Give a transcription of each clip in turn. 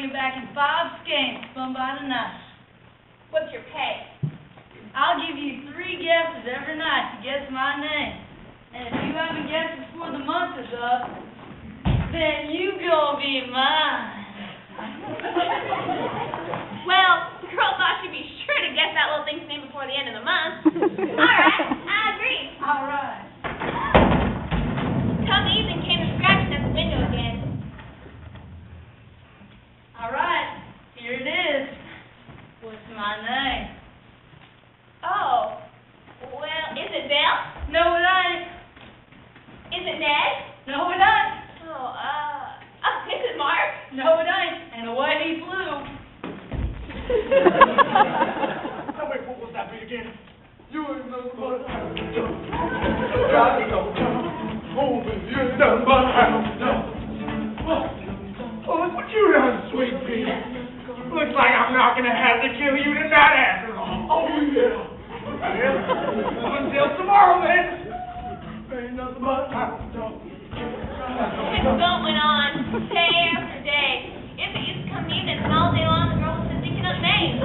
you back in five skeins spun by the night. What's your pay? I'll give you three guesses every night to guess my name. And if you haven't guessed before the month is up, then you gonna be mine. well, the girl thought she'd be sure to guess that little thing's name before the end of the month. Here it is. What's my name? Oh, well, is it Bill? No, it ain't. Is it Ned? No, it ain't. Oh, uh, oh, is it Mark? No, it ain't. And the way he flew. Now, wait, what was that beat again? You ain't nothing but a hound dog. Got to go down. Oh, you ain't Oh, look what you done, sweet pea. Looks like I'm not gonna have to kill you tonight after all. Oh, yeah. Well, until tomorrow, then. Ain't nothing but a hound dog. This going went on day after day. If it used to come evenings and all day long the girl was just thinking of names.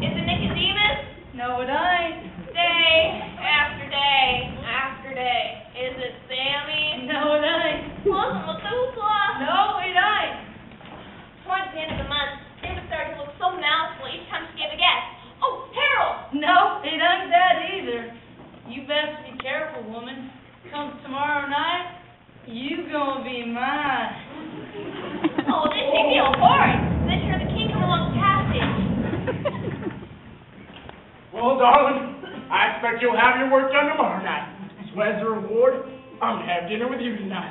Is it Nicodemus? No, it ain't. Day after day after day. Is it Sammy? No, it ain't. Wasn't Methuselah? No, it ain't. Towards the end of the month, David started to look so mouthful each time she gave a guess. Oh, Harold! No, it ain't that either. You best be careful, woman. Comes tomorrow night, you gonna be mine. Oh, this should feel horrid. Then you heard the king come along the passage. Well, darling, I expect you'll have your work done tomorrow night. So as a reward, I'm gonna have dinner with you tonight.